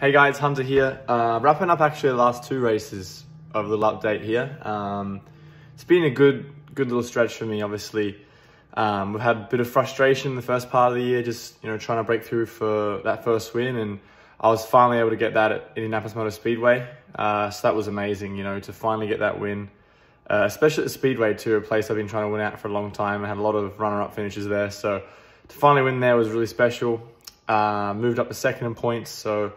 Hey guys, Hunter here. Uh, wrapping up actually the last two races of the update here. Um, it's been a good, good little stretch for me. Obviously, um, we've had a bit of frustration the first part of the year, just you know trying to break through for that first win, and I was finally able to get that at Indianapolis Motor Speedway. Uh, so that was amazing, you know, to finally get that win, uh, especially at the Speedway too, a place I've been trying to win at for a long time. I had a lot of runner-up finishes there, so to finally win there was really special. Uh, moved up to second in points, so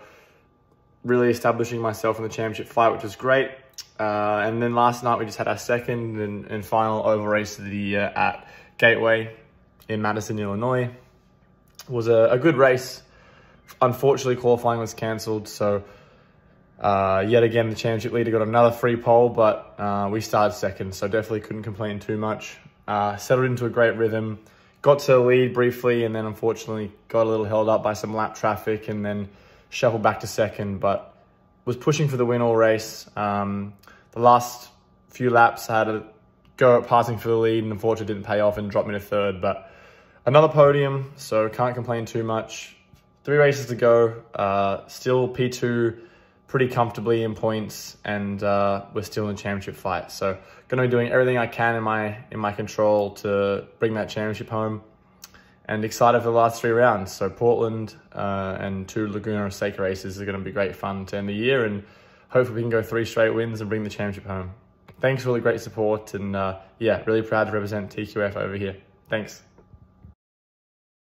really establishing myself in the championship fight, which was great. Uh, and then last night we just had our second and, and final oval race of the year at Gateway in Madison, Illinois. It was a, a, good race. Unfortunately, qualifying was cancelled, so uh, yet again the championship leader got another free pole, but uh, we started second, so definitely couldn't complain too much. Uh, settled into a great rhythm, got to the lead briefly, and then unfortunately got a little held up by some lap traffic, and then shuffled back to second, but was pushing for the win all race. Um, the last few laps I had a go at passing for the lead and unfortunately didn't pay off and dropped me to third, but another podium, so can't complain too much. Three races to go, uh, still P2 pretty comfortably in points and uh, we're still in championship fight. So gonna be doing everything I can in my in my control to bring that championship home and excited for the last three rounds. So Portland uh, and two Laguna Seca races are going to be great fun to end the year, and hopefully we can go three straight wins and bring the championship home. Thanks for all the great support, and uh, yeah, really proud to represent TQF over here. Thanks.